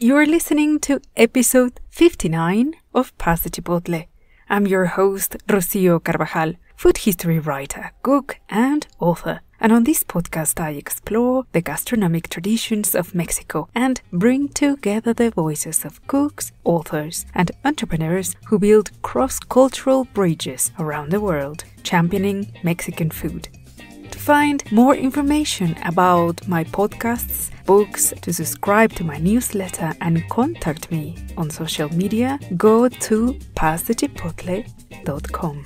You're listening to episode 59 of Paz Chipotle. I'm your host, Rocio Carvajal, food history writer, cook, and author. And on this podcast, I explore the gastronomic traditions of Mexico and bring together the voices of cooks, authors, and entrepreneurs who build cross cultural bridges around the world, championing Mexican food. To find more information about my podcasts, books, to subscribe to my newsletter, and contact me on social media, go to passthechipotle.com.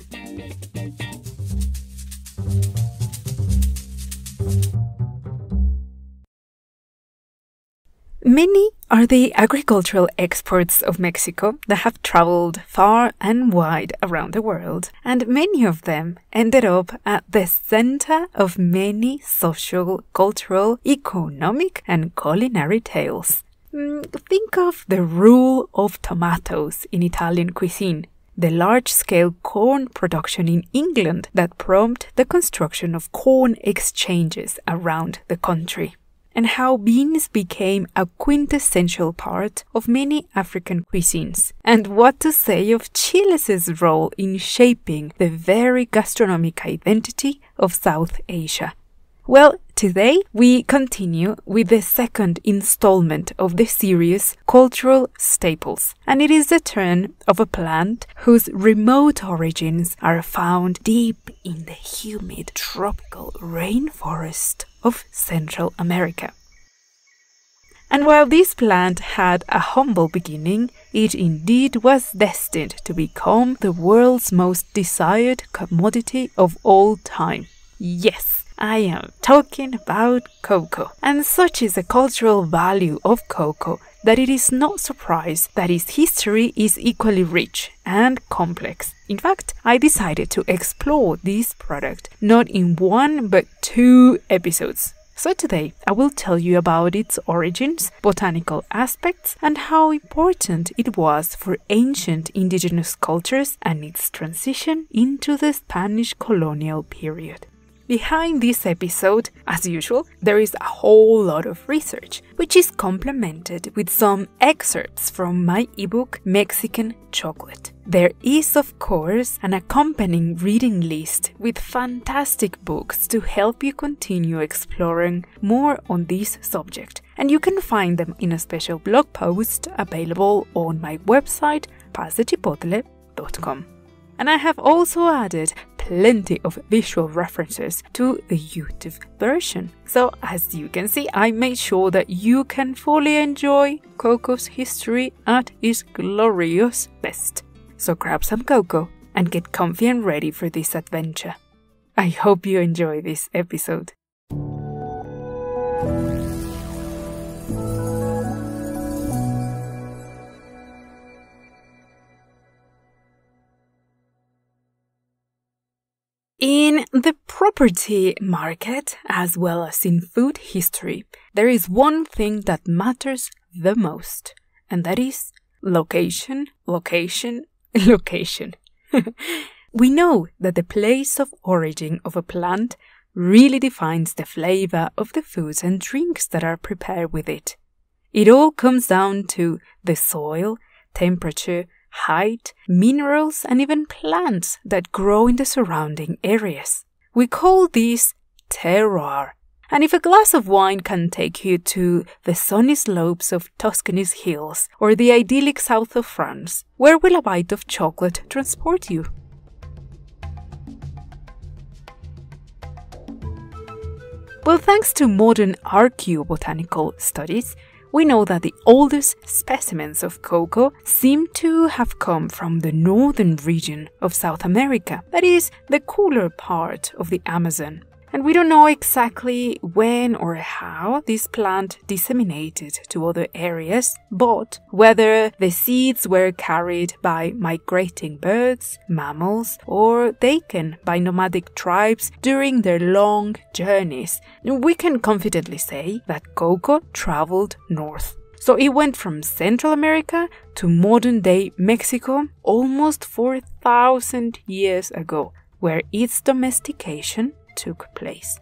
Many are the agricultural exports of Mexico that have traveled far and wide around the world, and many of them ended up at the center of many social, cultural, economic, and culinary tales. Mm, think of the rule of tomatoes in Italian cuisine, the large scale corn production in England that prompted the construction of corn exchanges around the country and how beans became a quintessential part of many African cuisines, and what to say of Chile's role in shaping the very gastronomic identity of South Asia. Well, today we continue with the second installment of the series Cultural Staples, and it is the turn of a plant whose remote origins are found deep in the humid tropical rainforest of Central America. And while this plant had a humble beginning, it indeed was destined to become the world's most desired commodity of all time. Yes, I am talking about cocoa. And such is the cultural value of cocoa that it is not surprise that its history is equally rich and complex. In fact, I decided to explore this product not in one but two episodes. So today I will tell you about its origins, botanical aspects, and how important it was for ancient indigenous cultures and its transition into the Spanish colonial period. Behind this episode, as usual, there is a whole lot of research, which is complemented with some excerpts from my ebook Mexican Chocolate. There is, of course, an accompanying reading list with fantastic books to help you continue exploring more on this subject, and you can find them in a special blog post available on my website, passthechipotle.com. And I have also added plenty of visual references to the YouTube version. So, as you can see, I made sure that you can fully enjoy cocoa's history at its glorious best. So, grab some cocoa and get comfy and ready for this adventure. I hope you enjoy this episode. Property market, as well as in food history, there is one thing that matters the most, and that is location, location, location. we know that the place of origin of a plant really defines the flavor of the foods and drinks that are prepared with it. It all comes down to the soil, temperature, height, minerals, and even plants that grow in the surrounding areas. We call this terroir. And if a glass of wine can take you to the sunny slopes of Tuscany's hills or the idyllic south of France, where will a bite of chocolate transport you? Well, thanks to modern archaeobotanical studies, we know that the oldest specimens of cocoa seem to have come from the northern region of South America, that is, the cooler part of the Amazon. And we don't know exactly when or how this plant disseminated to other areas, but whether the seeds were carried by migrating birds, mammals, or taken by nomadic tribes during their long journeys, we can confidently say that cocoa traveled north. So it went from Central America to modern day Mexico almost 4,000 years ago, where its domestication took place.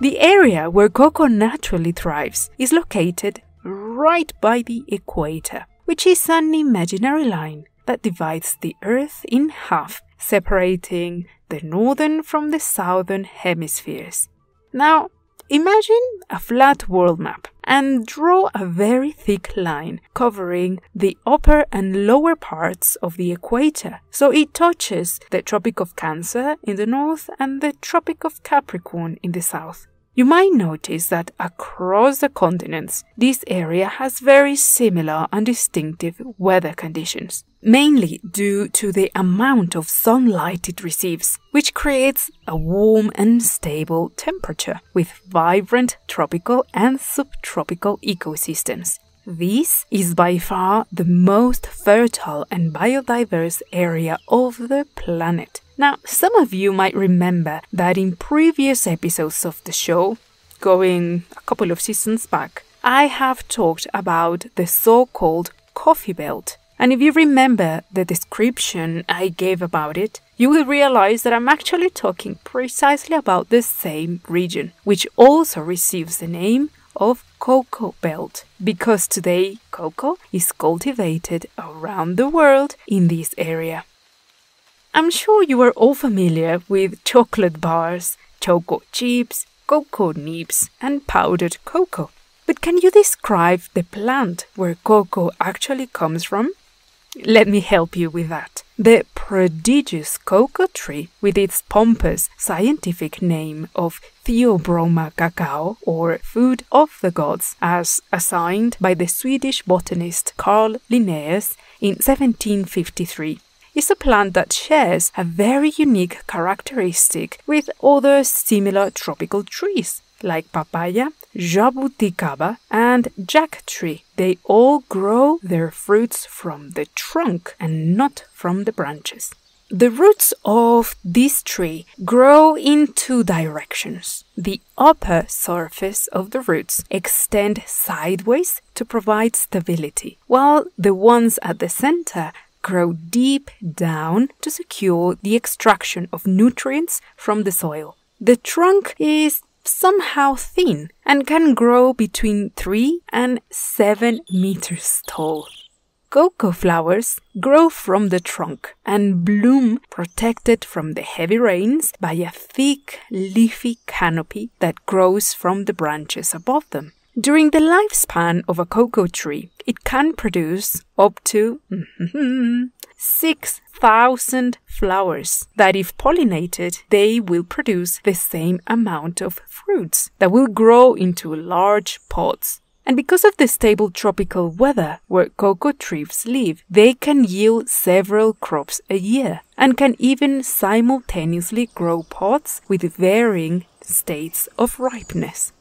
The area where cocoa naturally thrives is located right by the equator, which is an imaginary line that divides the Earth in half, separating the northern from the southern hemispheres. Now, imagine a flat world map and draw a very thick line covering the upper and lower parts of the equator. So it touches the Tropic of Cancer in the north and the Tropic of Capricorn in the south. You might notice that across the continents, this area has very similar and distinctive weather conditions, mainly due to the amount of sunlight it receives, which creates a warm and stable temperature with vibrant tropical and subtropical ecosystems. This is by far the most fertile and biodiverse area of the planet. Now, some of you might remember that in previous episodes of the show, going a couple of seasons back, I have talked about the so called coffee belt. And if you remember the description I gave about it, you will realize that I'm actually talking precisely about the same region, which also receives the name of cocoa belt because today cocoa is cultivated around the world in this area. I'm sure you are all familiar with chocolate bars, choco chips, cocoa nibs, and powdered cocoa. But can you describe the plant where cocoa actually comes from? Let me help you with that. The prodigious cocoa tree, with its pompous scientific name of Theobroma cacao, or food of the gods, as assigned by the Swedish botanist Carl Linnaeus in 1753, is a plant that shares a very unique characteristic with other similar tropical trees like papaya, jabuticaba, and jack tree. They all grow their fruits from the trunk and not from the branches. The roots of this tree grow in two directions. The upper surface of the roots extend sideways to provide stability, while the ones at the center grow deep down to secure the extraction of nutrients from the soil. The trunk is somehow thin and can grow between 3 and 7 meters tall. Cocoa flowers grow from the trunk and bloom protected from the heavy rains by a thick leafy canopy that grows from the branches above them. During the lifespan of a cocoa tree, it can produce up to mm-hmm, 6,000 flowers that, if pollinated, they will produce the same amount of fruits that will grow into large pods. And because of the stable tropical weather where cocoa trees live, they can yield several crops a year and can even simultaneously grow pods with varying states of ripeness.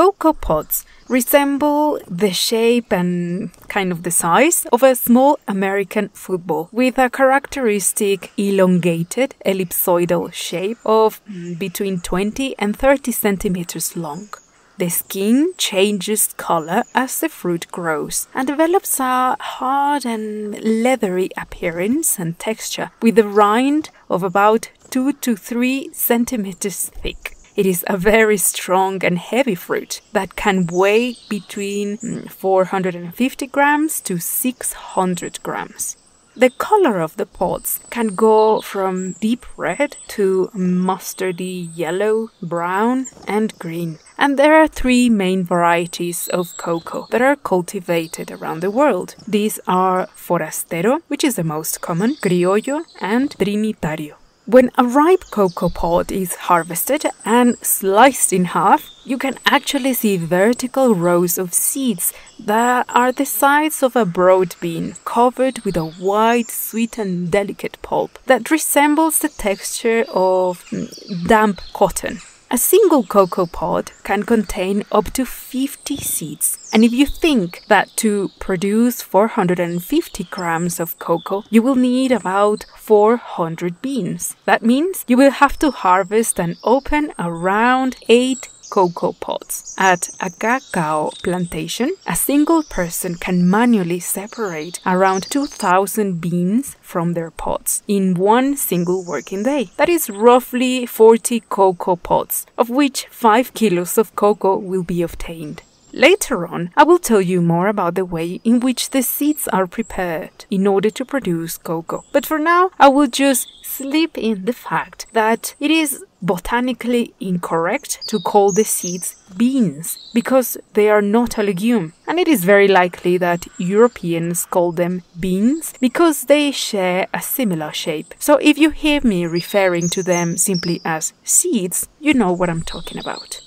Cocoa pods resemble the shape and kind of the size of a small American football with a characteristic elongated ellipsoidal shape of between 20 and 30 centimeters long. The skin changes color as the fruit grows and develops a hard and leathery appearance and texture with a rind of about 2 to 3 centimeters thick. It is a very strong and heavy fruit that can weigh between mm, 450 grams to 600 grams. The color of the pods can go from deep red to mustardy yellow, brown, and green. And there are three main varieties of cocoa that are cultivated around the world. These are Forastero, which is the most common, Criollo, and Trinitario. When a ripe cocoa pod is harvested and sliced in half, you can actually see vertical rows of seeds that are the size of a broad bean, covered with a white, sweet, and delicate pulp that resembles the texture of mm, damp cotton. A single cocoa pod can contain up to 50 seeds. And if you think that to produce 450 grams of cocoa, you will need about 400 beans. That means you will have to harvest and open around 8 cocoa pods. At a cacao plantation, a single person can manually separate around 2,000 beans from their pods in one single working day. That is roughly 40 cocoa pods, of which 5 kilos of cocoa will be obtained. Later on, I will tell you more about the way in which the seeds are prepared in order to produce cocoa. But for now, I will just slip in the fact that it is botanically incorrect to call the seeds beans because they are not a legume. And it is very likely that Europeans call them beans because they share a similar shape. So if you hear me referring to them simply as seeds, you know what I'm talking about.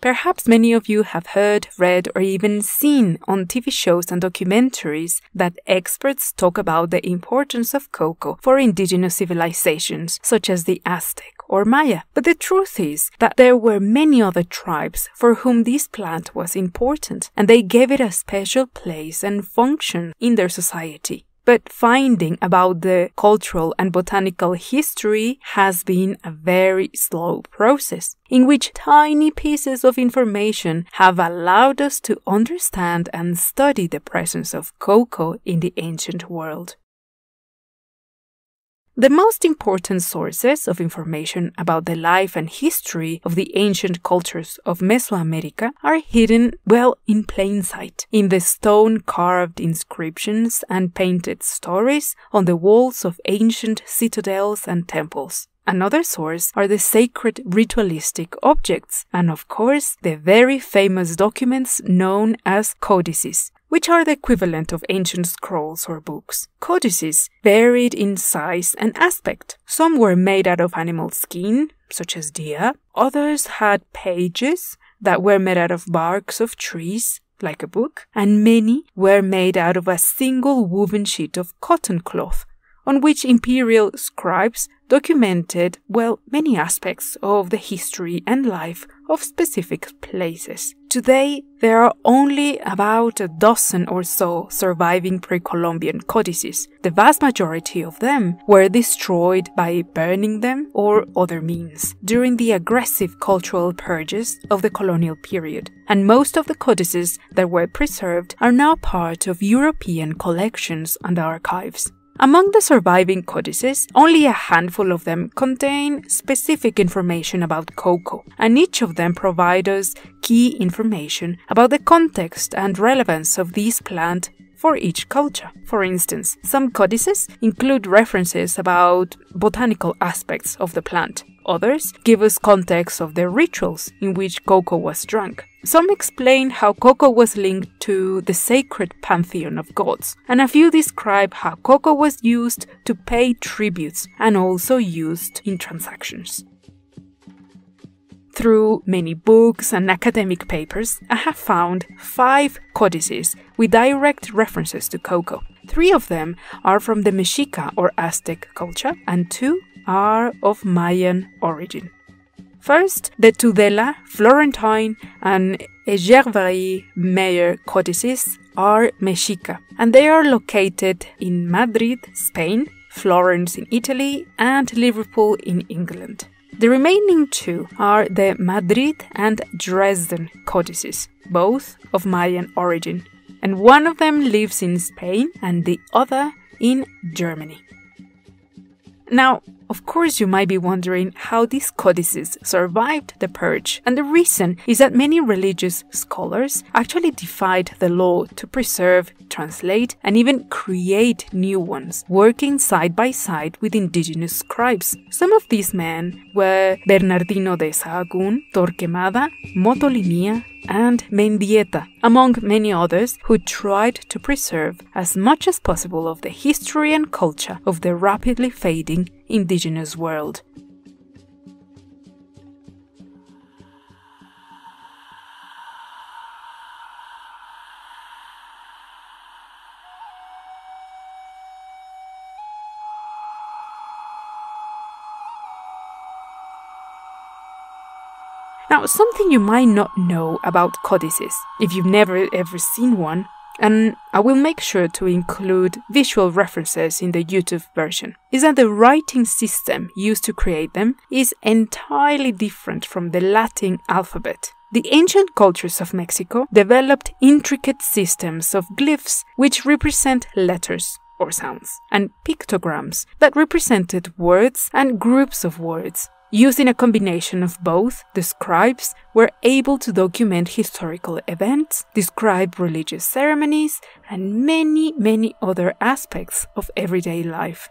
Perhaps many of you have heard, read, or even seen on TV shows and documentaries that experts talk about the importance of cocoa for indigenous civilizations, such as the Aztec or Maya. But the truth is that there were many other tribes for whom this plant was important, and they gave it a special place and function in their society but finding about the cultural and botanical history has been a very slow process, in which tiny pieces of information have allowed us to understand and study the presence of cocoa in the ancient world. The most important sources of information about the life and history of the ancient cultures of Mesoamerica are hidden, well, in plain sight, in the stone carved inscriptions and painted stories on the walls of ancient citadels and temples. Another source are the sacred ritualistic objects, and of course, the very famous documents known as codices, which are the equivalent of ancient scrolls or books. Codices varied in size and aspect. Some were made out of animal skin, such as deer. Others had pages that were made out of barks of trees, like a book, and many were made out of a single woven sheet of cotton cloth, on which imperial scribes documented, well, many aspects of the history and life of specific places. Today, there are only about a dozen or so surviving pre Columbian codices. The vast majority of them were destroyed by burning them or other means during the aggressive cultural purges of the colonial period. And most of the codices that were preserved are now part of European collections and archives. Among the surviving codices, only a handful of them contain specific information about cocoa, and each of them provide us key information about the context and relevance of this plant for each culture. For instance, some codices include references about botanical aspects of the plant. Others give us context of the rituals in which cocoa was drunk. Some explain how cocoa was linked to the sacred pantheon of gods, and a few describe how cocoa was used to pay tributes and also used in transactions. Through many books and academic papers, I have found five codices with direct references to cocoa. Three of them are from the Mexica or Aztec culture, and two are of Mayan origin. First, the Tudela, Florentine, and Echeverri Meyer codices are Mexica, and they are located in Madrid, Spain, Florence in Italy, and Liverpool in England. The remaining two are the Madrid and Dresden codices, both of Mayan origin, and one of them lives in Spain and the other in Germany. Now, of course, you might be wondering how these codices survived the purge, and the reason is that many religious scholars actually defied the law to preserve, translate, and even create new ones, working side by side with indigenous scribes. Some of these men were Bernardino de Sahagún, Torquemada, Motolinia, and Mendieta, among many others who tried to preserve as much as possible of the history and culture of the rapidly fading indigenous world. Now, something you might not know about codices, if you've never ever seen one, and I will make sure to include visual references in the YouTube version, is that the writing system used to create them is entirely different from the Latin alphabet. The ancient cultures of Mexico developed intricate systems of glyphs which represent letters or sounds, and pictograms that represented words and groups of words. Using a combination of both, the scribes were able to document historical events, describe religious ceremonies, and many, many other aspects of everyday life.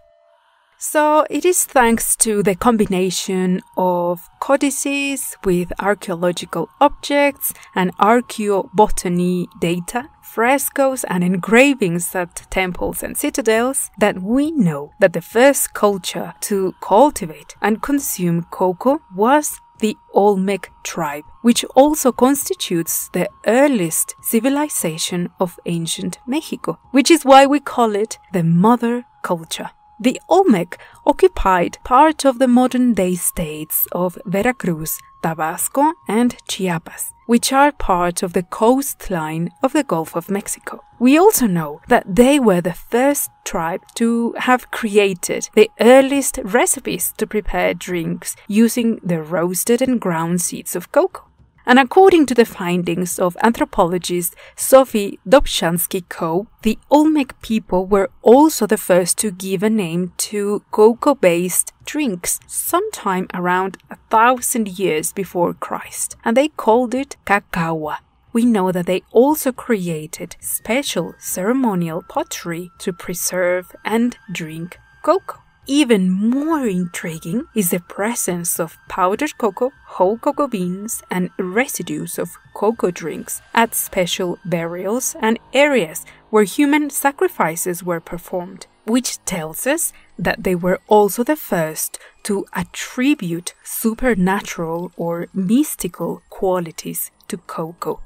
So it is thanks to the combination of codices with archaeological objects and archaeobotany data, frescoes and engravings at temples and citadels that we know that the first culture to cultivate and consume cocoa was the Olmec tribe, which also constitutes the earliest civilization of ancient Mexico, which is why we call it the mother culture. The Olmec occupied part of the modern day states of Veracruz, Tabasco, and Chiapas, which are part of the coastline of the Gulf of Mexico. We also know that they were the first tribe to have created the earliest recipes to prepare drinks using the roasted and ground seeds of cocoa. And according to the findings of anthropologist Sophie Dobzhansky-Coe, the Olmec people were also the first to give a name to cocoa-based drinks sometime around a thousand years before Christ, and they called it cacaua. We know that they also created special ceremonial pottery to preserve and drink cocoa. Even more intriguing is the presence of powdered cocoa, whole cocoa beans, and residues of cocoa drinks at special burials and areas where human sacrifices were performed, which tells us that they were also the first to attribute supernatural or mystical qualities to cocoa.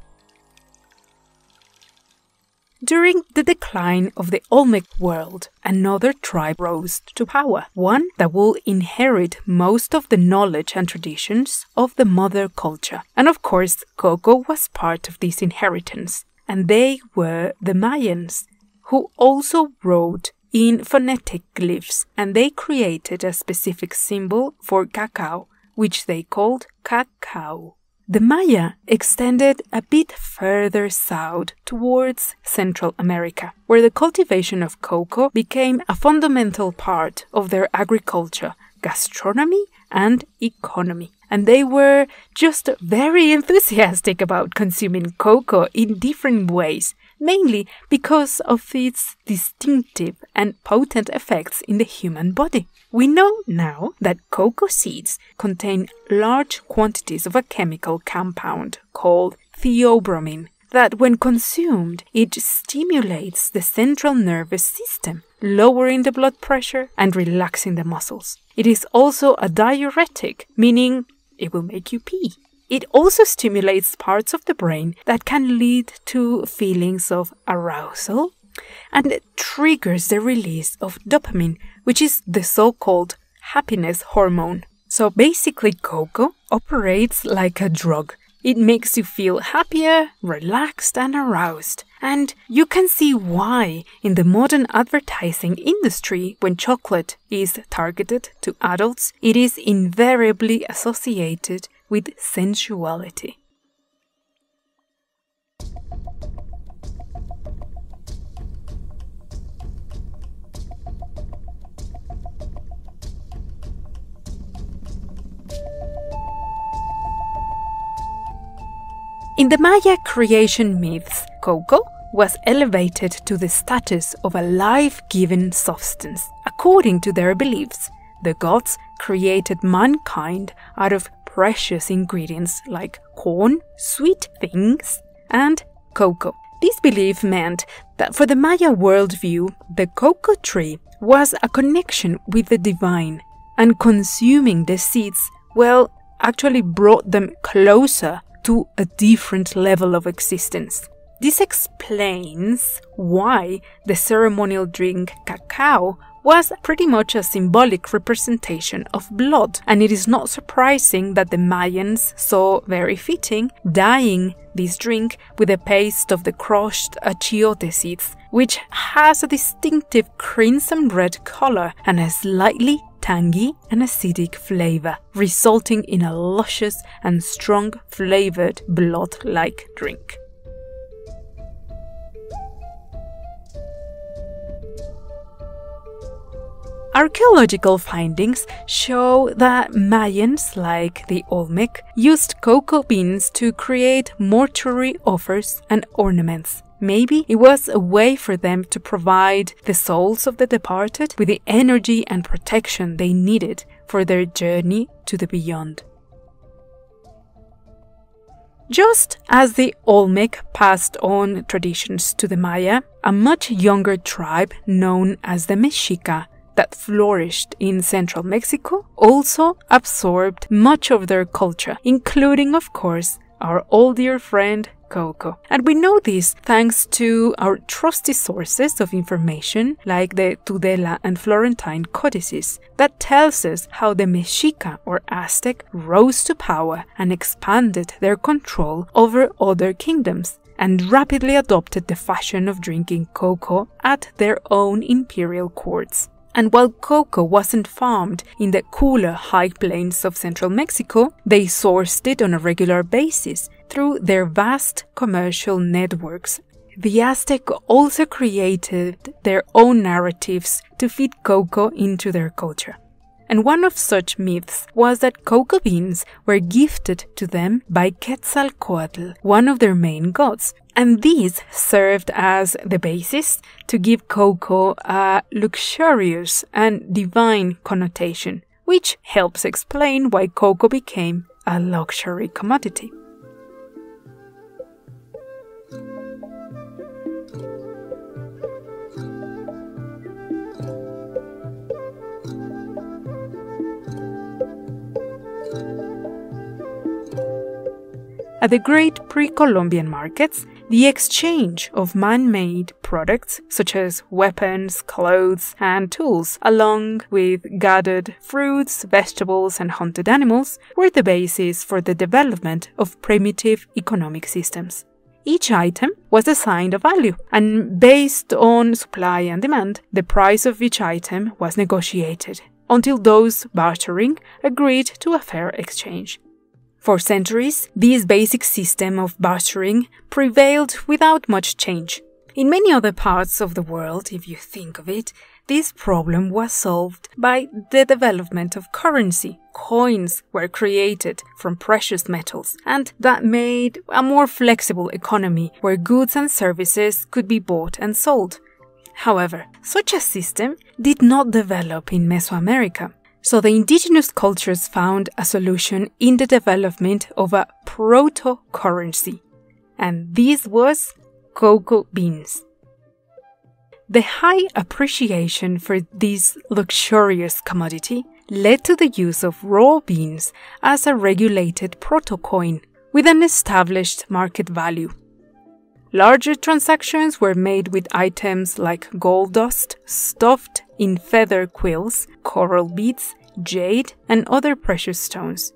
During the decline of the Olmec world, another tribe rose to power, one that will inherit most of the knowledge and traditions of the mother culture. And of course, cocoa was part of this inheritance, and they were the Mayans, who also wrote in phonetic glyphs, and they created a specific symbol for cacao, which they called cacao. The Maya extended a bit further south towards Central America, where the cultivation of cocoa became a fundamental part of their agriculture, gastronomy, and economy. And they were just very enthusiastic about consuming cocoa in different ways, mainly because of its distinctive and potent effects in the human body. We know now that cocoa seeds contain large quantities of a chemical compound called theobromine that when consumed it stimulates the central nervous system, lowering the blood pressure and relaxing the muscles. It is also a diuretic, meaning it will make you pee. It also stimulates parts of the brain that can lead to feelings of arousal and triggers the release of dopamine, which is the so called happiness hormone. So basically, cocoa operates like a drug. It makes you feel happier, relaxed, and aroused. And you can see why in the modern advertising industry, when chocolate is targeted to adults, it is invariably associated with sensuality. In the Maya creation myths, cocoa was elevated to the status of a life giving substance. According to their beliefs, the gods created mankind out of precious ingredients like corn, sweet things, and cocoa. This belief meant that for the Maya worldview, the cocoa tree was a connection with the divine, and consuming the seeds, well, actually brought them closer to a different level of existence. This explains why the ceremonial drink cacao was pretty much a symbolic representation of blood, and it is not surprising that the Mayans saw very fitting dyeing this drink with a paste of the crushed achiote seeds, which has a distinctive crimson red color and a slightly tangy and acidic flavor, resulting in a luscious and strong flavored blood like drink. Archaeological findings show that Mayans, like the Olmec, used cocoa beans to create mortuary offers and ornaments. Maybe it was a way for them to provide the souls of the departed with the energy and protection they needed for their journey to the beyond. Just as the Olmec passed on traditions to the Maya, a much younger tribe known as the Mexica that flourished in central Mexico also absorbed much of their culture, including, of course, our old dear friend cocoa. And we know this thanks to our trusty sources of information like the Tudela and Florentine codices that tells us how the Mexica or Aztec rose to power and expanded their control over other kingdoms and rapidly adopted the fashion of drinking cocoa at their own imperial courts. And while cocoa wasn't farmed in the cooler high plains of central Mexico, they sourced it on a regular basis through their vast commercial networks. The Aztec also created their own narratives to fit cocoa into their culture and one of such myths was that cocoa beans were gifted to them by Quetzalcoatl, one of their main gods, and these served as the basis to give cocoa a luxurious and divine connotation, which helps explain why cocoa became a luxury commodity. At the great pre Columbian markets, the exchange of man made products such as weapons, clothes, and tools, along with gathered fruits, vegetables, and hunted animals, were the basis for the development of primitive economic systems. Each item was assigned a value, and based on supply and demand, the price of each item was negotiated until those bartering agreed to a fair exchange. For centuries, this basic system of bartering prevailed without much change. In many other parts of the world, if you think of it, this problem was solved by the development of currency. Coins were created from precious metals, and that made a more flexible economy where goods and services could be bought and sold. However, such a system did not develop in Mesoamerica. So the indigenous cultures found a solution in the development of a proto currency, and this was cocoa beans. The high appreciation for this luxurious commodity led to the use of raw beans as a regulated proto coin with an established market value. Larger transactions were made with items like gold dust stuffed in feather quills, coral beads, jade, and other precious stones.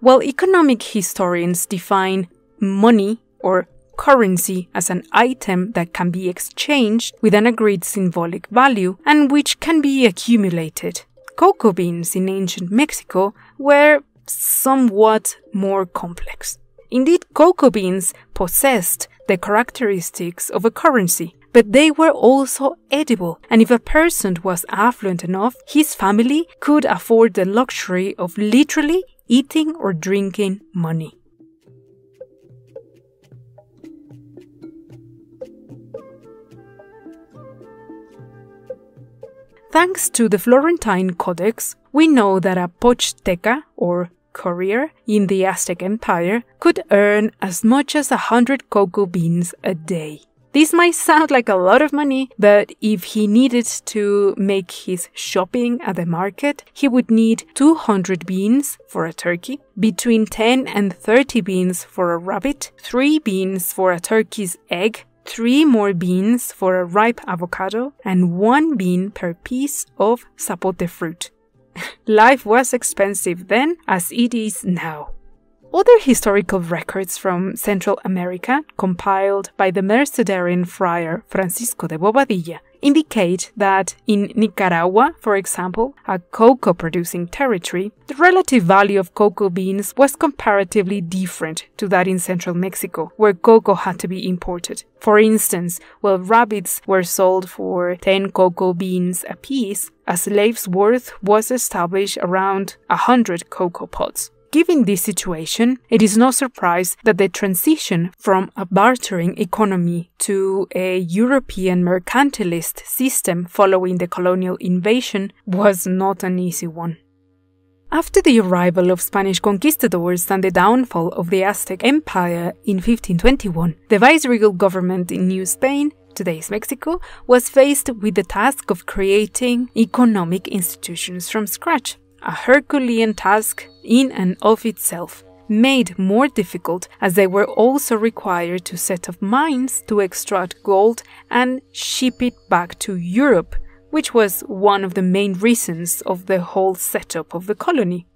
While economic historians define money or currency as an item that can be exchanged with an agreed symbolic value and which can be accumulated, cocoa beans in ancient Mexico were somewhat more complex. Indeed, cocoa beans possessed the characteristics of a currency, but they were also edible, and if a person was affluent enough, his family could afford the luxury of literally eating or drinking money. Thanks to the Florentine Codex, we know that a pochteca, or courier in the Aztec Empire could earn as much as a hundred cocoa beans a day. This might sound like a lot of money, but if he needed to make his shopping at the market, he would need 200 beans for a turkey, between 10 and 30 beans for a rabbit, 3 beans for a turkey's egg, three more beans for a ripe avocado, and one bean per piece of sapote fruit. Life was expensive then as it is now. Other historical records from Central America, compiled by the Mercedarian friar Francisco de Bobadilla, indicate that in Nicaragua, for example, a cocoa producing territory, the relative value of cocoa beans was comparatively different to that in central Mexico, where cocoa had to be imported. For instance, while rabbits were sold for 10 cocoa beans apiece, a slave's worth was established around 100 cocoa pods. Given this situation, it is no surprise that the transition from a bartering economy to a European mercantilist system following the colonial invasion was not an easy one. After the arrival of Spanish conquistadors and the downfall of the Aztec Empire in 1521, the viceregal government in New Spain today's Mexico, was faced with the task of creating economic institutions from scratch a Herculean task in and of itself, made more difficult as they were also required to set up mines to extract gold and ship it back to Europe, which was one of the main reasons of the whole setup of the colony.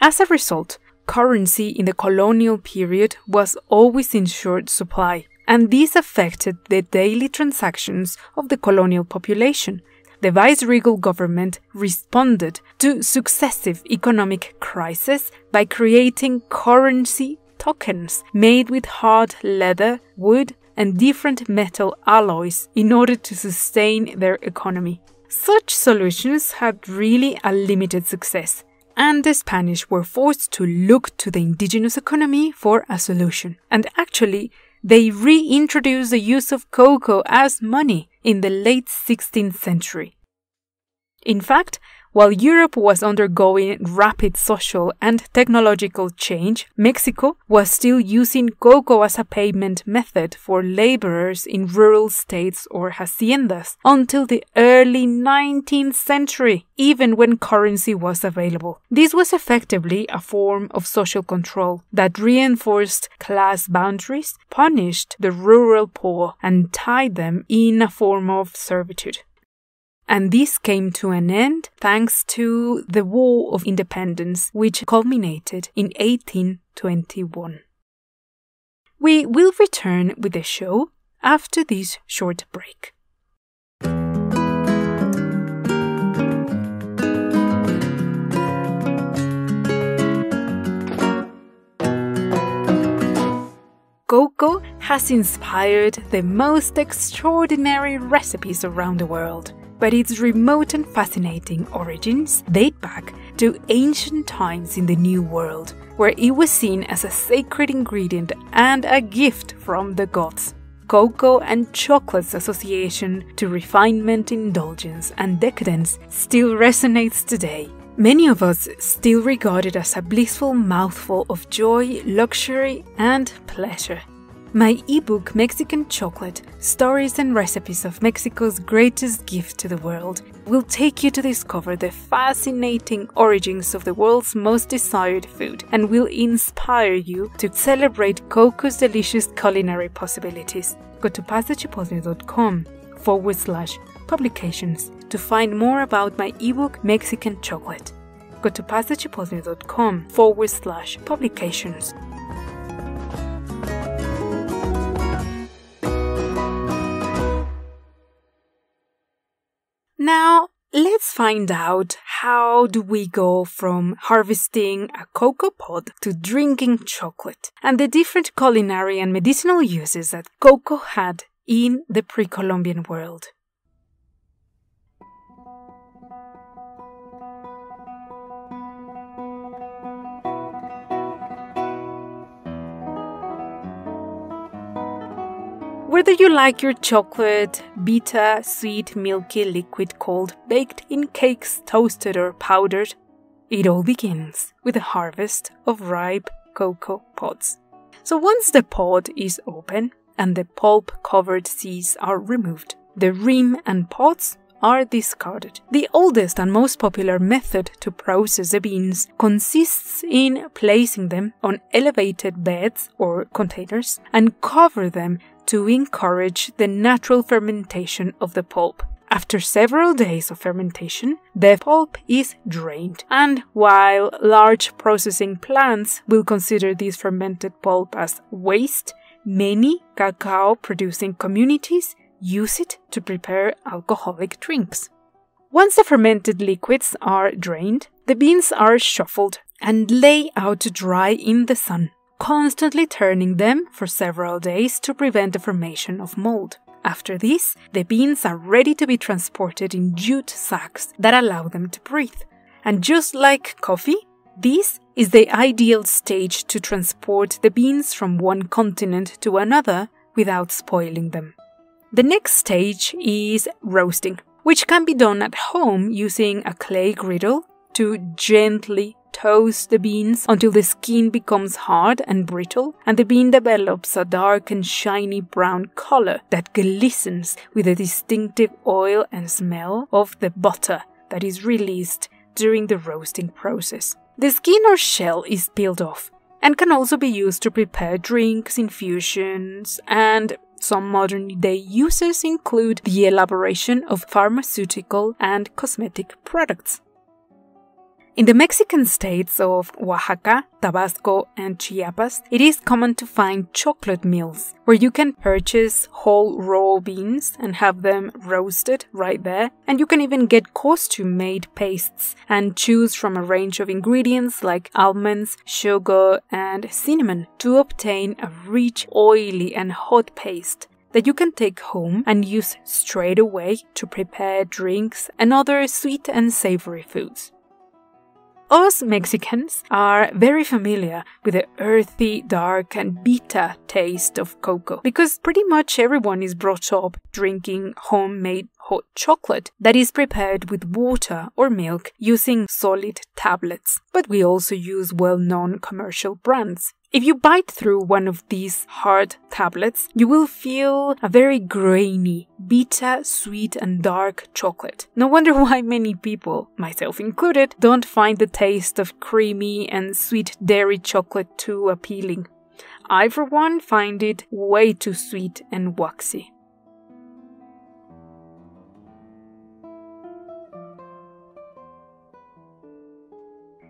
As a result, currency in the colonial period was always in short supply, and this affected the daily transactions of the colonial population, the viceregal government responded to successive economic crises by creating currency tokens made with hard leather, wood, and different metal alloys in order to sustain their economy. Such solutions had really a limited success, and the Spanish were forced to look to the indigenous economy for a solution. And actually, they reintroduced the use of cocoa as money in the late 16th century. In fact, while Europe was undergoing rapid social and technological change, Mexico was still using cocoa as a payment method for laborers in rural states or haciendas until the early 19th century, even when currency was available. This was effectively a form of social control that reinforced class boundaries, punished the rural poor, and tied them in a form of servitude. And this came to an end thanks to the War of Independence, which culminated in 1821. We will return with the show after this short break. Cocoa has inspired the most extraordinary recipes around the world but its remote and fascinating origins date back to ancient times in the New World, where it was seen as a sacred ingredient and a gift from the gods. Cocoa and chocolate's association to refinement, indulgence, and decadence still resonates today. Many of us still regard it as a blissful mouthful of joy, luxury, and pleasure. My ebook Mexican Chocolate Stories and Recipes of Mexico's Greatest Gift to the World will take you to discover the fascinating origins of the world's most desired food and will inspire you to celebrate cocoa's delicious culinary possibilities. Go to passthechipotle.com forward slash publications to find more about my ebook Mexican Chocolate. Go to passthechipotle.com forward slash publications. Now, let's find out how do we go from harvesting a cocoa pod to drinking chocolate and the different culinary and medicinal uses that cocoa had in the pre-Columbian world. Whether you like your chocolate, bitter, sweet, milky liquid cold, baked in cakes, toasted, or powdered, it all begins with a harvest of ripe cocoa pods. So once the pod is open and the pulp covered seeds are removed, the rim and pods are discarded. The oldest and most popular method to process the beans consists in placing them on elevated beds or containers and cover them to encourage the natural fermentation of the pulp. After several days of fermentation, the pulp is drained, and while large processing plants will consider this fermented pulp as waste, many cacao producing communities use it to prepare alcoholic drinks. Once the fermented liquids are drained, the beans are shuffled and lay out to dry in the sun, constantly turning them for several days to prevent the formation of mold. After this, the beans are ready to be transported in jute sacks that allow them to breathe. And just like coffee, this is the ideal stage to transport the beans from one continent to another without spoiling them. The next stage is roasting, which can be done at home using a clay griddle to gently toast the beans until the skin becomes hard and brittle and the bean develops a dark and shiny brown color that glistens with the distinctive oil and smell of the butter that is released during the roasting process. The skin or shell is peeled off and can also be used to prepare drinks, infusions, and some modern day uses include the elaboration of pharmaceutical and cosmetic products. In the Mexican states of Oaxaca, Tabasco, and Chiapas, it is common to find chocolate mills where you can purchase whole raw beans and have them roasted right there. And you can even get costume made pastes and choose from a range of ingredients like almonds, sugar, and cinnamon to obtain a rich, oily, and hot paste that you can take home and use straight away to prepare drinks and other sweet and savory foods. Us Mexicans are very familiar with the earthy, dark, and bitter taste of cocoa because pretty much everyone is brought up drinking homemade hot chocolate that is prepared with water or milk using solid tablets. But we also use well known commercial brands. If you bite through one of these hard tablets, you will feel a very grainy, bitter, sweet, and dark chocolate. No wonder why many people, myself included, don't find the taste of creamy and sweet dairy chocolate too appealing. I, for one, find it way too sweet and waxy.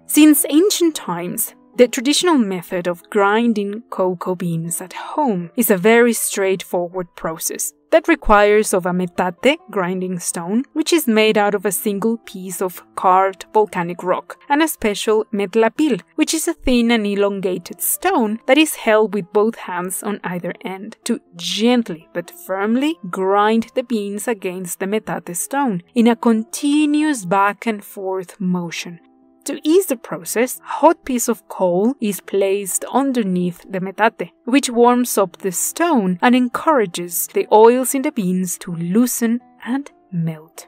Since ancient times, the traditional method of grinding cocoa beans at home is a very straightforward process that requires of a metate grinding stone, which is made out of a single piece of carved volcanic rock, and a special metlapil, which is a thin and elongated stone that is held with both hands on either end to gently but firmly grind the beans against the metate stone in a continuous back and forth motion to ease the process, a hot piece of coal is placed underneath the metate, which warms up the stone and encourages the oils in the beans to loosen and melt.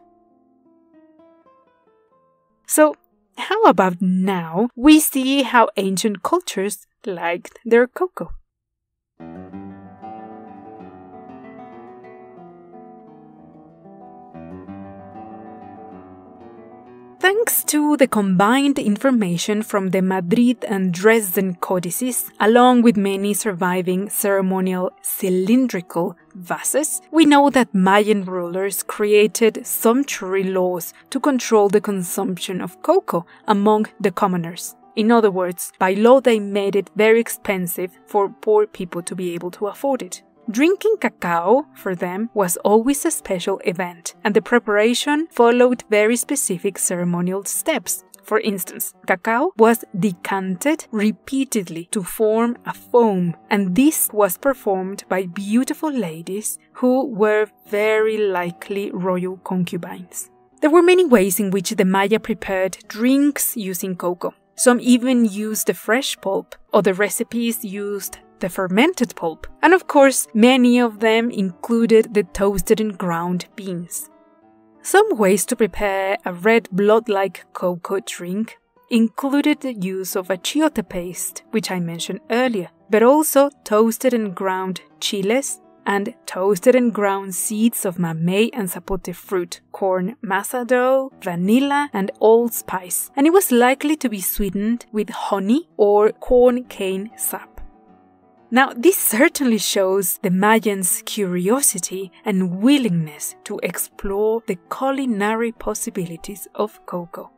So, how about now we see how ancient cultures liked their cocoa? Thanks to the combined information from the Madrid and Dresden codices, along with many surviving ceremonial cylindrical vases, we know that Mayan rulers created sumptuary laws to control the consumption of cocoa among the commoners. In other words, by law they made it very expensive for poor people to be able to afford it. Drinking cacao for them was always a special event, and the preparation followed very specific ceremonial steps. For instance, cacao was decanted repeatedly to form a foam, and this was performed by beautiful ladies who were very likely royal concubines. There were many ways in which the Maya prepared drinks using cocoa. Some even used the fresh pulp, other recipes used the fermented pulp, and of course, many of them included the toasted and ground beans. Some ways to prepare a red blood like cocoa drink included the use of a achiote paste, which I mentioned earlier, but also toasted and ground chiles and toasted and ground seeds of mamey and zapote fruit, corn masa dough, vanilla, and allspice, and it was likely to be sweetened with honey or corn cane sap. Now, this certainly shows the Mayans' curiosity and willingness to explore the culinary possibilities of cocoa.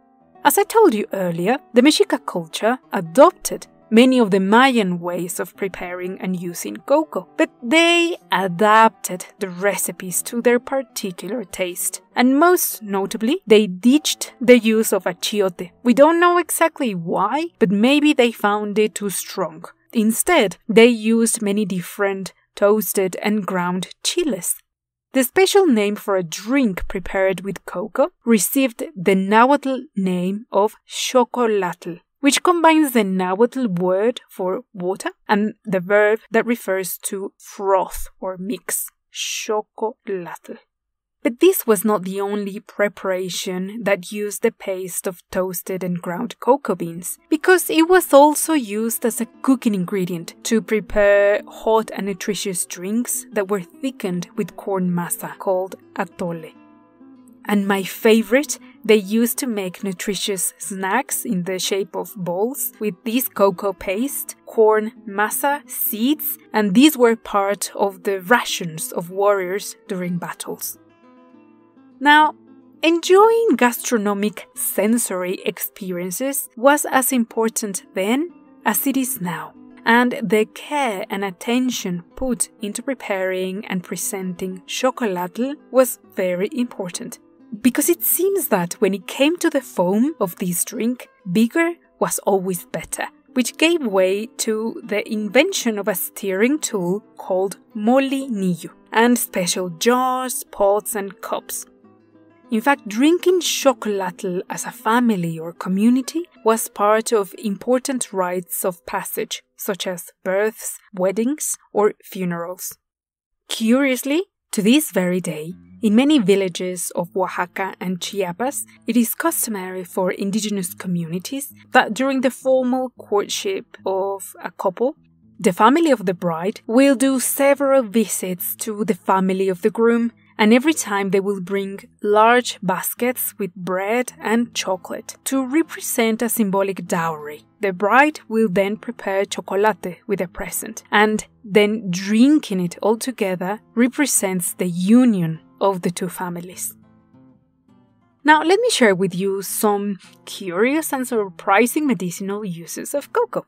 As I told you earlier, the Mexica culture adopted many of the Mayan ways of preparing and using cocoa, but they adapted the recipes to their particular taste. And most notably, they ditched the use of achiote. We don't know exactly why, but maybe they found it too strong. Instead, they used many different toasted and ground chiles. The special name for a drink prepared with cocoa received the Nahuatl name of xocolatl, which combines the Nahuatl word for water and the verb that refers to froth or mix, xocolatl. But this was not the only preparation that used the paste of toasted and ground cocoa beans, because it was also used as a cooking ingredient to prepare hot and nutritious drinks that were thickened with corn masa called atole. And my favorite, they used to make nutritious snacks in the shape of balls with this cocoa paste, corn masa, seeds, and these were part of the rations of warriors during battles. Now, enjoying gastronomic sensory experiences was as important then as it is now, and the care and attention put into preparing and presenting xocolatl was very important. Because it seems that when it came to the foam of this drink, bigger was always better, which gave way to the invention of a stirring tool called molinillo, and special jars, pots, and cups in fact, drinking xocolatl as a family or community was part of important rites of passage, such as births, weddings, or funerals. Curiously, to this very day, in many villages of Oaxaca and Chiapas, it is customary for indigenous communities that during the formal courtship of a couple, the family of the bride will do several visits to the family of the groom and every time they will bring large baskets with bread and chocolate to represent a symbolic dowry. The bride will then prepare chocolate with a present, and then drinking it all together represents the union of the two families. Now, let me share with you some curious and surprising medicinal uses of cocoa.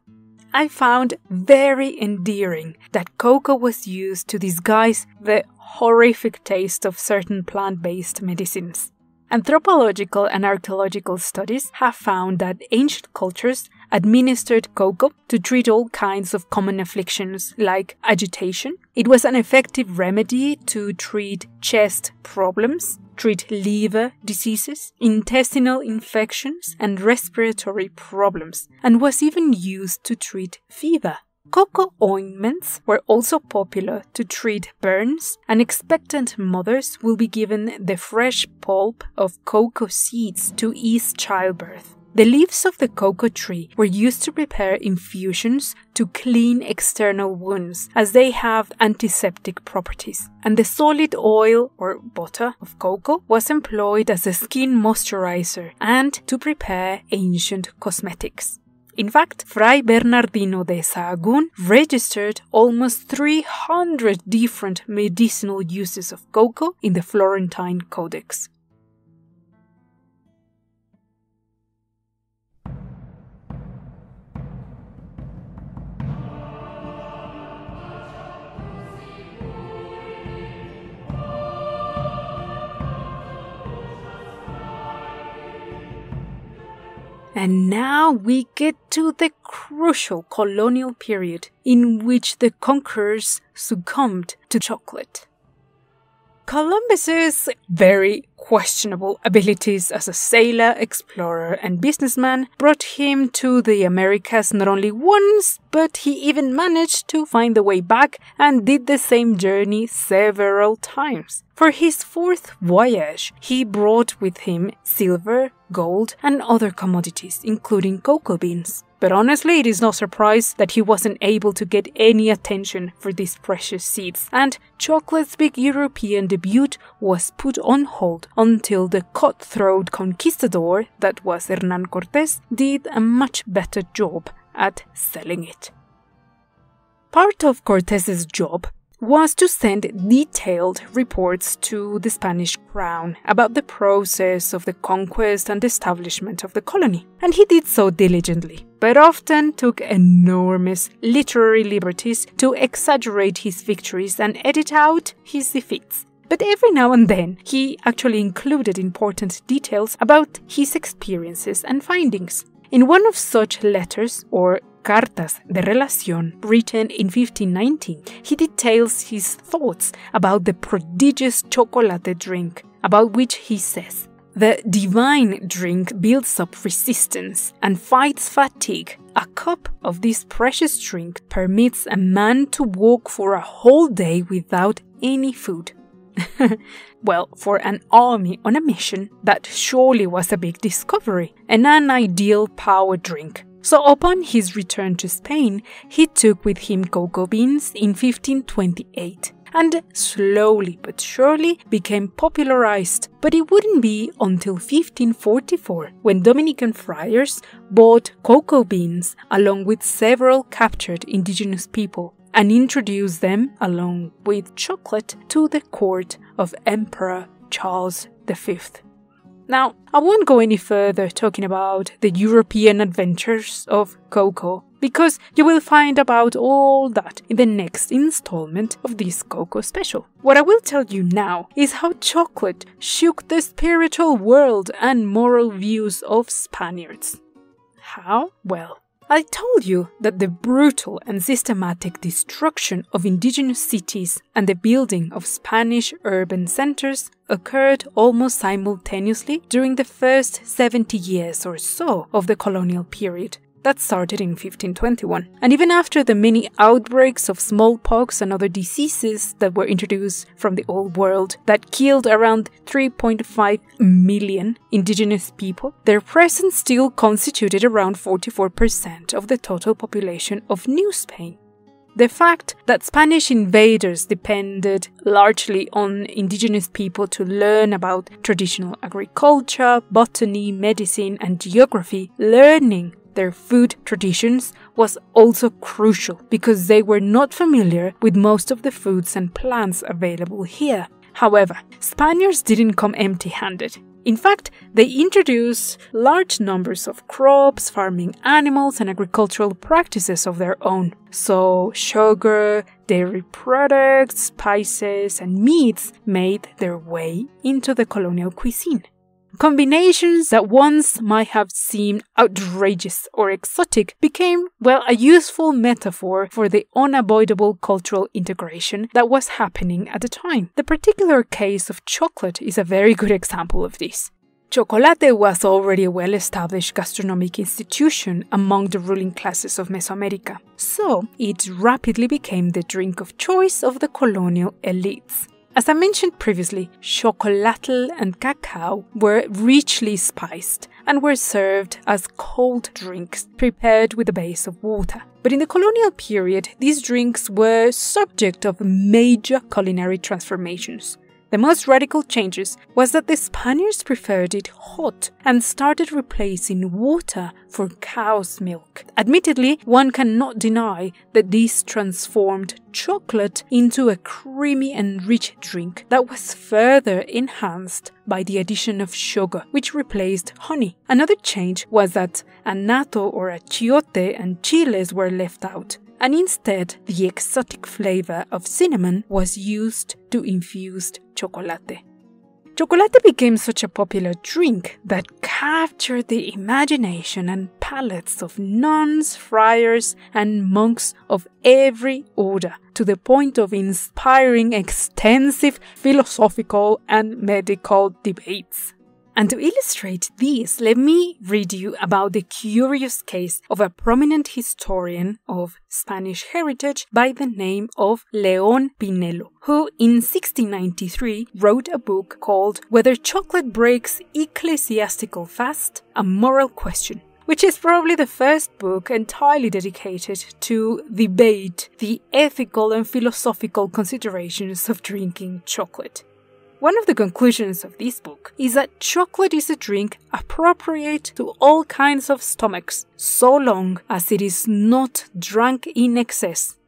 I found very endearing that cocoa was used to disguise the horrific taste of certain plant based medicines. Anthropological and archaeological studies have found that ancient cultures administered cocoa to treat all kinds of common afflictions like agitation. It was an effective remedy to treat chest problems, treat liver diseases, intestinal infections, and respiratory problems, and was even used to treat fever. Cocoa ointments were also popular to treat burns, and expectant mothers will be given the fresh pulp of cocoa seeds to ease childbirth. The leaves of the cocoa tree were used to prepare infusions to clean external wounds, as they have antiseptic properties. And the solid oil or butter of cocoa was employed as a skin moisturizer and to prepare ancient cosmetics. In fact, Fray Bernardino de Sahagún registered almost 300 different medicinal uses of cocoa in the Florentine Codex. And now we get to the crucial colonial period in which the conquerors succumbed to chocolate. Columbus's very questionable abilities as a sailor, explorer, and businessman brought him to the Americas not only once, but he even managed to find the way back and did the same journey several times. For his fourth voyage, he brought with him silver, gold, and other commodities, including cocoa beans. But honestly, it is no surprise that he wasn't able to get any attention for these precious seeds, and chocolate's big European debut was put on hold until the cutthroat conquistador that was Hernan Cortes did a much better job at selling it. Part of Cortes's job was to send detailed reports to the Spanish crown about the process of the conquest and establishment of the colony, and he did so diligently, but often took enormous literary liberties to exaggerate his victories and edit out his defeats. But every now and then, he actually included important details about his experiences and findings. In one of such letters, or Cartas de Relación, written in 1519, he details his thoughts about the prodigious chocolate drink, about which he says, The divine drink builds up resistance and fights fatigue. A cup of this precious drink permits a man to walk for a whole day without any food. well, for an army on a mission, that surely was a big discovery and an ideal power drink. So, upon his return to Spain, he took with him cocoa beans in 1528 and slowly but surely became popularized. But it wouldn't be until 1544 when Dominican friars bought cocoa beans along with several captured indigenous people and introduced them along with chocolate to the court of Emperor Charles V. Now, I won't go any further talking about the European adventures of cocoa, because you will find about all that in the next installment of this Cocoa special. What I will tell you now is how chocolate shook the spiritual world and moral views of Spaniards. How? Well, I told you that the brutal and systematic destruction of indigenous cities and the building of Spanish urban centers occurred almost simultaneously during the first 70 years or so of the colonial period, that started in 1521. And even after the many outbreaks of smallpox and other diseases that were introduced from the Old World that killed around 3.5 million indigenous people, their presence still constituted around 44% of the total population of New Spain. The fact that Spanish invaders depended largely on indigenous people to learn about traditional agriculture, botany, medicine, and geography, learning their food traditions was also crucial because they were not familiar with most of the foods and plants available here. However, Spaniards didn't come empty handed. In fact, they introduced large numbers of crops, farming animals, and agricultural practices of their own. So, sugar, dairy products, spices, and meats made their way into the colonial cuisine. Combinations that once might have seemed outrageous or exotic became, well, a useful metaphor for the unavoidable cultural integration that was happening at the time. The particular case of chocolate is a very good example of this. Chocolate was already a well established gastronomic institution among the ruling classes of Mesoamerica, so it rapidly became the drink of choice of the colonial elites. As I mentioned previously, chocolatl and cacao were richly spiced and were served as cold drinks prepared with a base of water. But in the colonial period, these drinks were subject of major culinary transformations. The most radical changes was that the Spaniards preferred it hot and started replacing water for cow's milk. Admittedly, one cannot deny that this transformed chocolate into a creamy and rich drink that was further enhanced by the addition of sugar, which replaced honey. Another change was that annatto or achiote and chiles were left out and instead the exotic flavor of cinnamon was used to infuse chocolate. Chocolate became such a popular drink that captured the imagination and palates of nuns, friars, and monks of every order to the point of inspiring extensive philosophical and medical debates. And to illustrate this, let me read you about the curious case of a prominent historian of Spanish heritage by the name of Leon Pinelo, who in 1693 wrote a book called Whether Chocolate Breaks Ecclesiastical Fast, a Moral Question which is probably the first book entirely dedicated to debate the ethical and philosophical considerations of drinking chocolate. One of the conclusions of this book is that chocolate is a drink appropriate to all kinds of stomachs, so long as it is not drunk in excess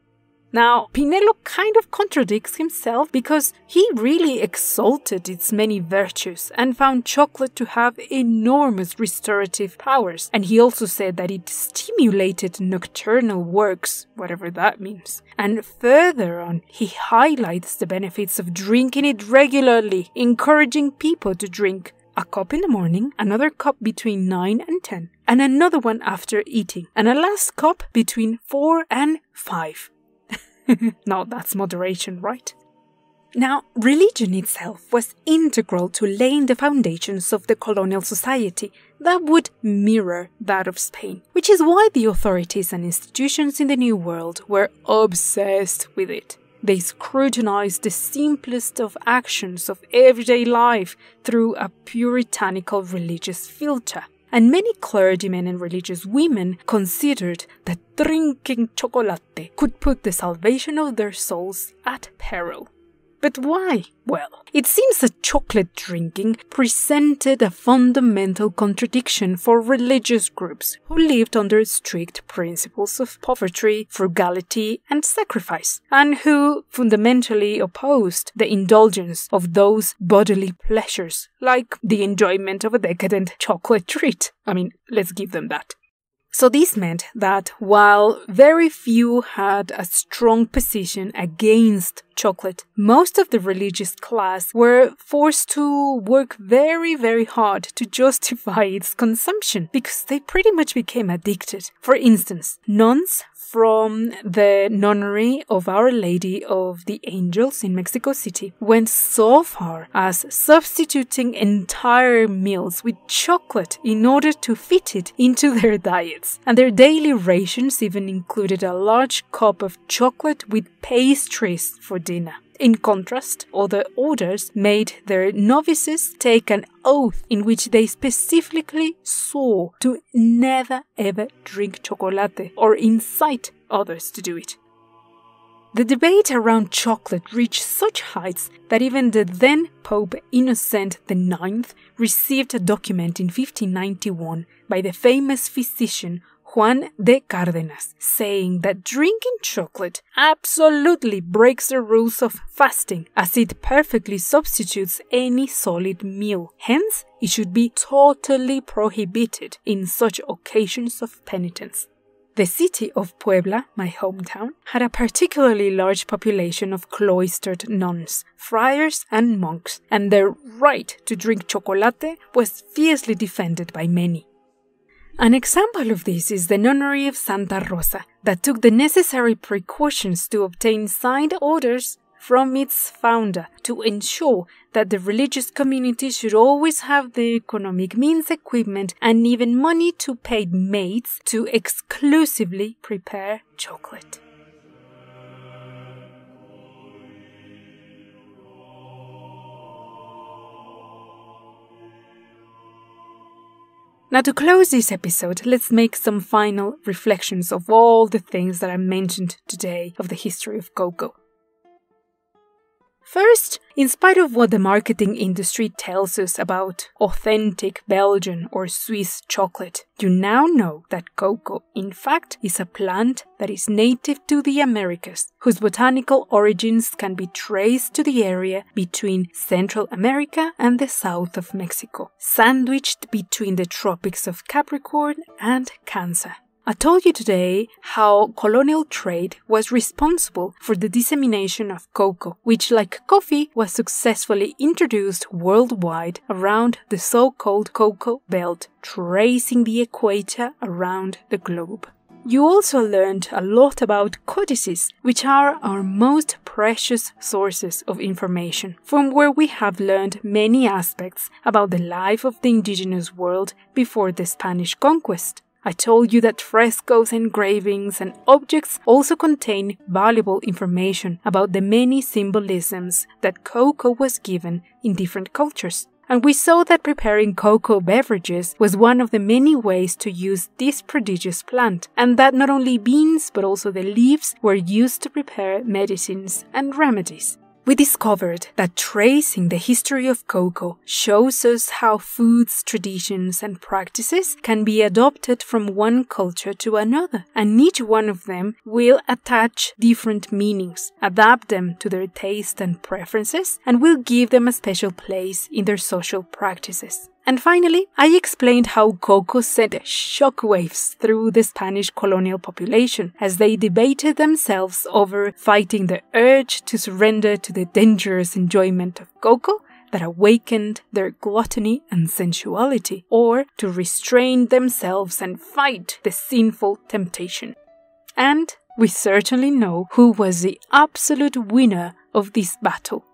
now, Pinelo kind of contradicts himself because he really exalted its many virtues and found chocolate to have enormous restorative powers. And he also said that it stimulated nocturnal works, whatever that means. And further on, he highlights the benefits of drinking it regularly, encouraging people to drink a cup in the morning, another cup between 9 and 10, and another one after eating, and a last cup between 4 and 5. now that's moderation, right? Now, religion itself was integral to laying the foundations of the colonial society that would mirror that of Spain, which is why the authorities and institutions in the New World were obsessed with it. They scrutinized the simplest of actions of everyday life through a puritanical religious filter and many clergymen and religious women considered that drinking chocolate could put the salvation of their souls at peril. But why? Well, it seems that chocolate drinking presented a fundamental contradiction for religious groups who lived under strict principles of poverty, frugality, and sacrifice, and who fundamentally opposed the indulgence of those bodily pleasures, like the enjoyment of a decadent chocolate treat. I mean, let's give them that. So this meant that while very few had a strong position against chocolate, most of the religious class were forced to work very, very hard to justify its consumption because they pretty much became addicted. For instance, nuns from the nunnery of Our Lady of the Angels in Mexico City went so far as substituting entire meals with chocolate in order to fit it into their diets. And their daily rations even included a large cup of chocolate with pastries for dinner. In contrast, other orders made their novices take an oath in which they specifically swore to never ever drink chocolate or incite others to do it. The debate around chocolate reached such heights that even the then Pope Innocent IX received a document in 1591 by the famous physician Juan de Cárdenas, saying that drinking chocolate absolutely breaks the rules of fasting, as it perfectly substitutes any solid meal. Hence, it should be totally prohibited in such occasions of penitence. The city of Puebla, my hometown, had a particularly large population of cloistered nuns, friars, and monks, and their right to drink chocolate was fiercely defended by many. An example of this is the nunnery of Santa Rosa, that took the necessary precautions to obtain signed orders from its founder to ensure that the religious community should always have the economic means, equipment, and even money to pay maids to exclusively prepare chocolate. Now, to close this episode, let's make some final reflections of all the things that I mentioned today of the history of cocoa. First, in spite of what the marketing industry tells us about authentic Belgian or Swiss chocolate, you now know that cocoa, in fact, is a plant that is native to the Americas, whose botanical origins can be traced to the area between Central America and the south of Mexico, sandwiched between the tropics of Capricorn and Cancer. I told you today how colonial trade was responsible for the dissemination of cocoa, which, like coffee, was successfully introduced worldwide around the so called cocoa belt, tracing the equator around the globe. You also learned a lot about codices, which are our most precious sources of information, from where we have learned many aspects about the life of the indigenous world before the Spanish conquest. I told you that frescoes, engravings, and objects also contain valuable information about the many symbolisms that cocoa was given in different cultures. and we saw that preparing cocoa beverages was one of the many ways to use this prodigious plant, and that not only beans but also the leaves were used to prepare medicines and remedies we discovered that tracing the history of cocoa shows us how foods, traditions, and practices can be adopted from one culture to another, and each one of them will attach different meanings, adapt them to their taste and preferences, and will give them a special place in their social practices. And finally, I explained how cocoa sent shockwaves through the Spanish colonial population as they debated themselves over fighting the urge to surrender to the dangerous enjoyment of cocoa that awakened their gluttony and sensuality, or to restrain themselves and fight the sinful temptation. And we certainly know who was the absolute winner of this battle.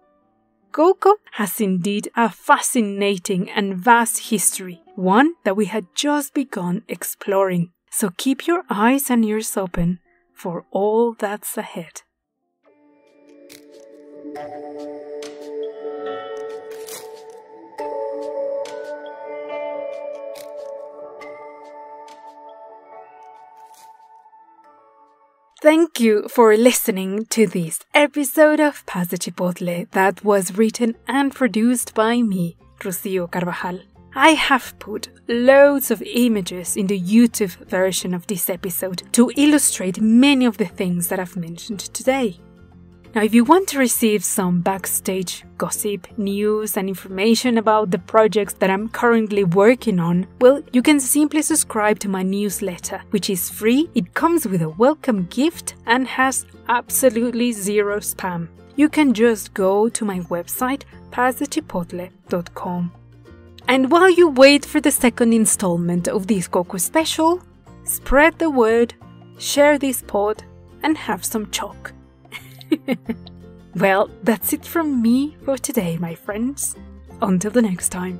Cocoa has indeed a fascinating and vast history, one that we had just begun exploring. So keep your eyes and ears open for all that's ahead. Thank you for listening to this episode of Pass the Chipotle that was written and produced by me, Rocio Carvajal. I have put loads of images in the YouTube version of this episode to illustrate many of the things that I've mentioned today. Now, if you want to receive some backstage gossip, news, and information about the projects that I'm currently working on, well, you can simply subscribe to my newsletter, which is free, it comes with a welcome gift, and has absolutely zero spam. You can just go to my website, passthechipotle.com. And while you wait for the second installment of this Cocoa special, spread the word, share this pod, and have some chalk. well, that's it from me for today, my friends. Until the next time.